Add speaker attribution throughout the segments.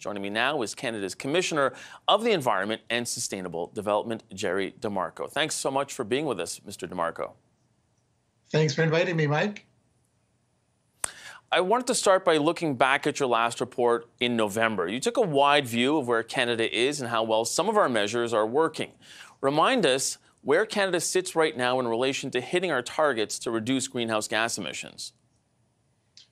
Speaker 1: Joining me now is Canada's Commissioner of the Environment and Sustainable Development, Jerry DeMarco. Thanks so much for being with us, Mr. DeMarco.
Speaker 2: Thanks for inviting me, Mike.
Speaker 1: I wanted to start by looking back at your last report in November. You took a wide view of where Canada is and how well some of our measures are working. Remind us where Canada sits right now in relation to hitting our targets to reduce greenhouse gas emissions.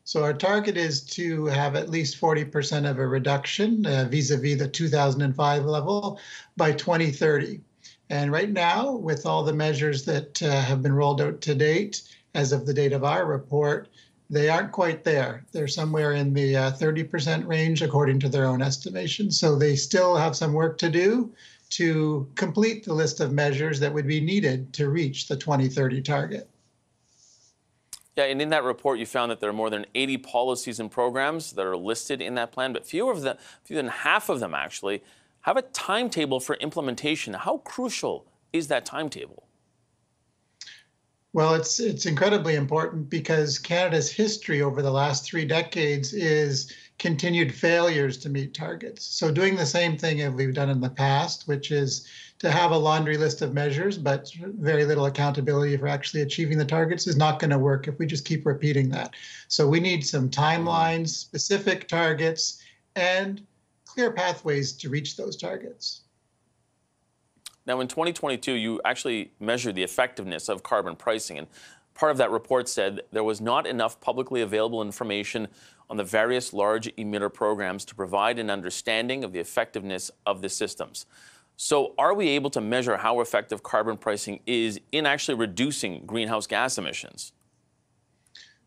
Speaker 2: So our target is to have at least 40% of a reduction uh, vis-a-vis the 2005 level by 2030. And right now, with all the measures that uh, have been rolled out to date, as of the date of our report, they aren't quite there. They're somewhere in the uh, 30% range, according to their own estimations. So they still have some work to do to complete the list of measures that would be needed to reach the 2030 target.
Speaker 1: Yeah, and in that report, you found that there are more than 80 policies and programs that are listed in that plan, but fewer of them, fewer than half of them actually, have a timetable for implementation. How crucial is that timetable?
Speaker 2: Well, it's it's incredibly important because Canada's history over the last three decades is continued failures to meet targets. So doing the same thing as we've done in the past, which is to have a laundry list of measures, but very little accountability for actually achieving the targets is not going to work if we just keep repeating that. So we need some timelines, specific targets, and clear pathways to reach those targets.
Speaker 1: Now, in 2022, you actually measured the effectiveness of carbon pricing, and part of that report said there was not enough publicly available information on the various large emitter programs to provide an understanding of the effectiveness of the systems. So, are we able to measure how effective carbon pricing is in actually reducing greenhouse gas emissions?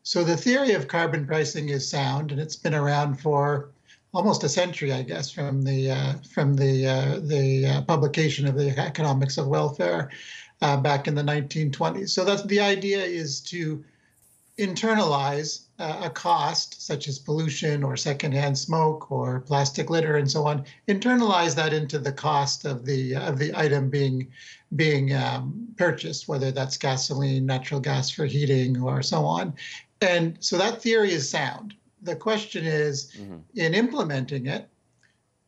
Speaker 2: So, the theory of carbon pricing is sound, and it's been around for almost a century, I guess, from the uh, from the uh, the uh, publication of the Economics of Welfare uh, back in the 1920s. So that's the idea is to internalize uh, a cost such as pollution or secondhand smoke or plastic litter and so on internalize that into the cost of the of the item being being um, purchased whether that's gasoline natural gas for heating or so on. And so that theory is sound. The question is mm-hmm. in implementing it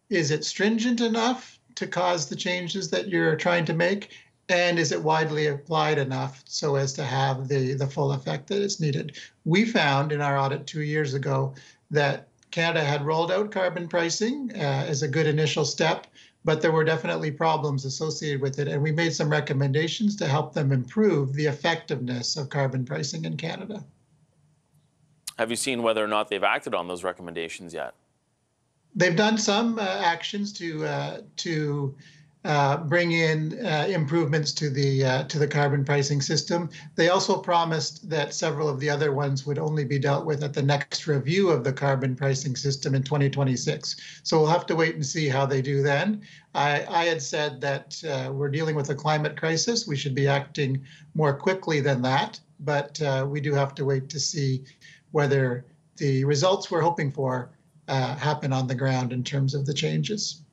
Speaker 2: is it stringent enough to cause the changes that you're trying to make and is it widely applied enough so as to have the, the full effect that is needed? We found in our audit two years ago that Canada had rolled out carbon pricing uh, as a good initial step, but there were definitely problems associated with it. And we made some recommendations to help them improve the effectiveness of carbon pricing in Canada.
Speaker 1: Have you seen whether or not they've acted on those recommendations yet?
Speaker 2: They've done some uh, actions to uh, to uh, bring in uh, improvements to the uh, to the carbon pricing system. They also promised that several of the other ones would only be dealt with at the next review of the carbon pricing system in 2026. So we'll have to wait and see how they do then. I, I had said that uh, we're dealing with a climate crisis. We should be acting more quickly than that, but uh, we do have to wait to see whether the results we're hoping for happen on the ground in terms of the changes.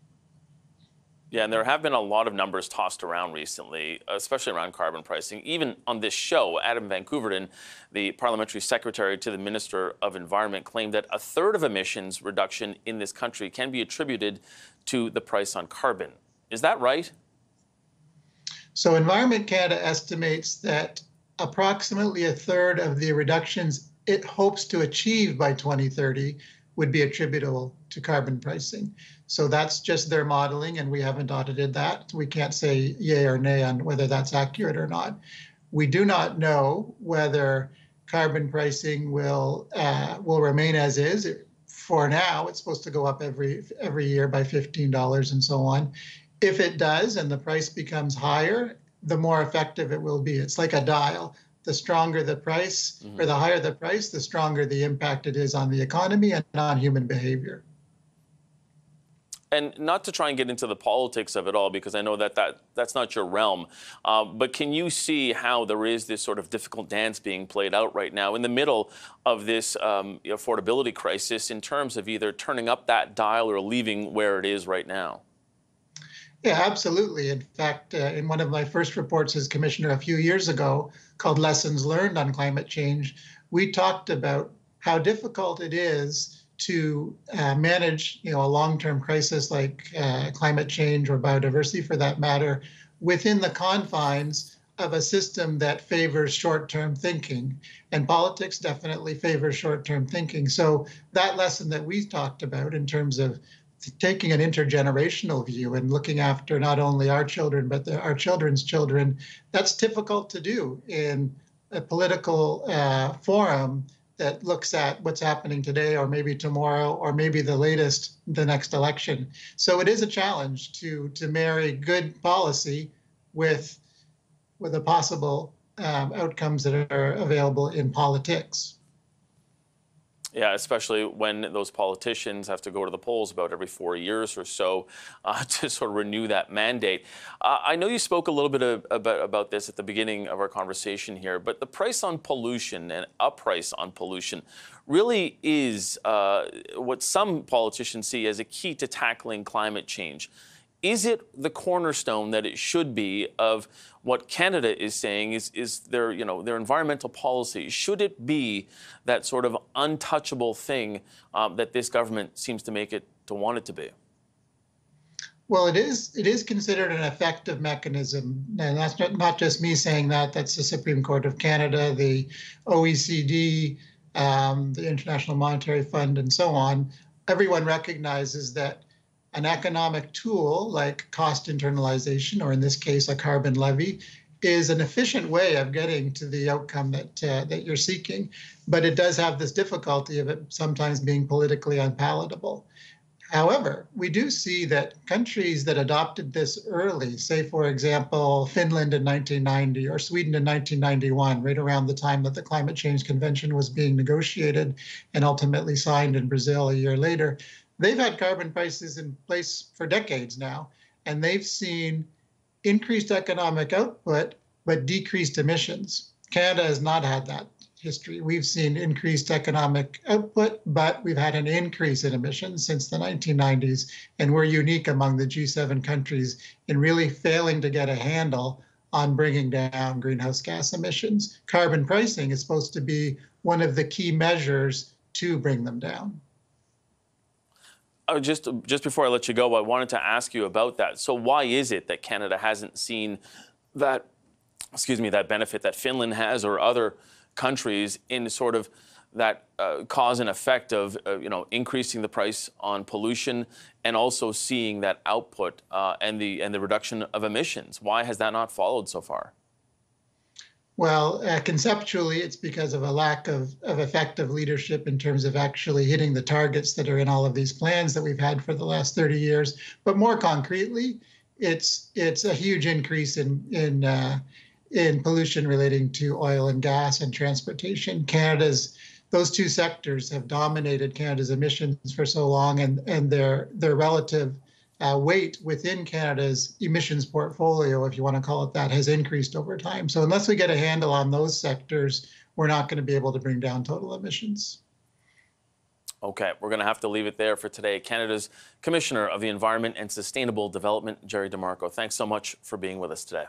Speaker 1: Yeah, and there have been a lot of numbers tossed around recently, especially around carbon pricing. Even on this show, Adam Van Koeverden, the parliamentary secretary to the Minister of Environment, claimed that a third of emissions reduction in this country can be attributed to the price on carbon. Is that right?
Speaker 2: So, Environment Canada estimates that approximately a third of the reductions it hopes to achieve by 2030 would be attributable to carbon pricing. So that's just their modeling, and we haven't audited that. We can't say yay or nay on whether that's accurate or not. We do not know whether carbon pricing will uh, will remain as is. For now, it's supposed to go up every every year by fifteen dollars and so on. If it does, and the price becomes higher, the more effective it will be. It's like a dial the stronger the price mm-hmm. or the higher the price, the stronger the impact it is on the economy and on human behavior.
Speaker 1: And not to try and get into the politics of it all, because I know that, that that's not your realm, uh, but can you see how there is this sort of difficult dance being played out right now in the middle of this um, affordability crisis in terms of either turning up that dial or leaving where it is right now?
Speaker 2: Yeah, absolutely. In fact, uh, in one of my first reports as commissioner a few years ago called Lessons Learned on Climate Change, we talked about how difficult it is to uh, manage, you know, a long-term crisis like uh, climate change or biodiversity, for that matter, within the confines of a system that favors short-term thinking. And politics definitely favors short-term thinking. So that lesson that we talked about in terms of taking an intergenerational view and looking after not only our children but the, our children's children, that's difficult to do in a political uh, forum that looks at what's happening today or maybe tomorrow or maybe the latest the next election. So it is a challenge to to marry good policy with with the possible um, outcomes that are available in politics
Speaker 1: Yeah, especially when those politicians have to go to the polls about every four years or so uh, to sort of renew that mandate. Uh, I know you spoke a little bit of, about, about this at the beginning of our conversation here, but the price on pollution and a price on pollution really is uh, what some politicians see as a key to tackling climate change. Is it the cornerstone that it should be of what Canada is saying is, is their, you know, their environmental policy? Should it be that sort of untouchable thing um, that this government seems to make it to want it to be?
Speaker 2: Well, it is it is considered an effective mechanism, and that's not, not just me saying that. That's the Supreme Court of Canada, the OECD, um, the International Monetary Fund, and so on. Everyone recognizes that an economic tool like cost internalization, or in this case, a carbon levy, is an efficient way of getting to the outcome that uh, that you're seeking. But it does have this difficulty of it sometimes being politically unpalatable. However, we do see that countries that adopted this early, say, for example, Finland in 1990 or Sweden in 1991, right around the time that the Climate Change Convention was being negotiated and ultimately signed in Brazil a year later, they've had carbon prices in place for decades now, and they've seen increased economic output but decreased emissions. Canada has not had that history. We've seen increased economic output, but we've had an increase in emissions since the 1990s, and we're unique among the G7 countries in really failing to get a handle on bringing down greenhouse gas emissions. Carbon pricing is supposed to be one of the key measures to bring them down.
Speaker 1: Uh, just just before I let you go, I wanted to ask you about that. So why is it that Canada hasn't seen that, excuse me, that benefit that Finland has or other countries in sort of that uh, cause and effect of uh, you know increasing the price on pollution and also seeing that output uh, and the and the reduction of emissions? Why has that not followed so far?
Speaker 2: Well, uh, conceptually, it's because of a lack of, of effective leadership in terms of actually hitting the targets that are in all of these plans that we've had for the last 30 years. But more concretely, it's it's a huge increase in in uh, in pollution relating to oil and gas and transportation. Canada's those two sectors have dominated Canada's emissions for so long, and and their their relative uh, weight within Canada's emissions portfolio, if you want to call it that, has increased over time. So unless we get a handle on those sectors, we're not going to be able to bring down total emissions.
Speaker 1: Okay, we're going to have to leave it there for today. Canada's Commissioner of the Environment and Sustainable Development, Jerry DeMarco, thanks so much for being with us today.